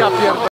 ya pierde.